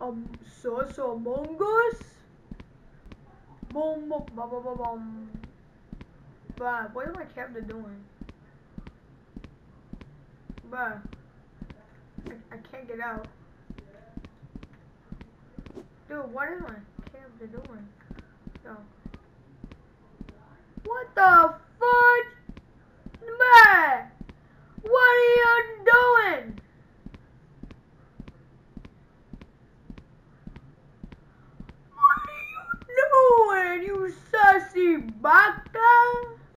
Um, so so Among Us. Boom, boom, boom, boom, boom. Bruh, what is my character doing? Bruh, I, I can't get out. Dude, what is my character doing? Yo. What the back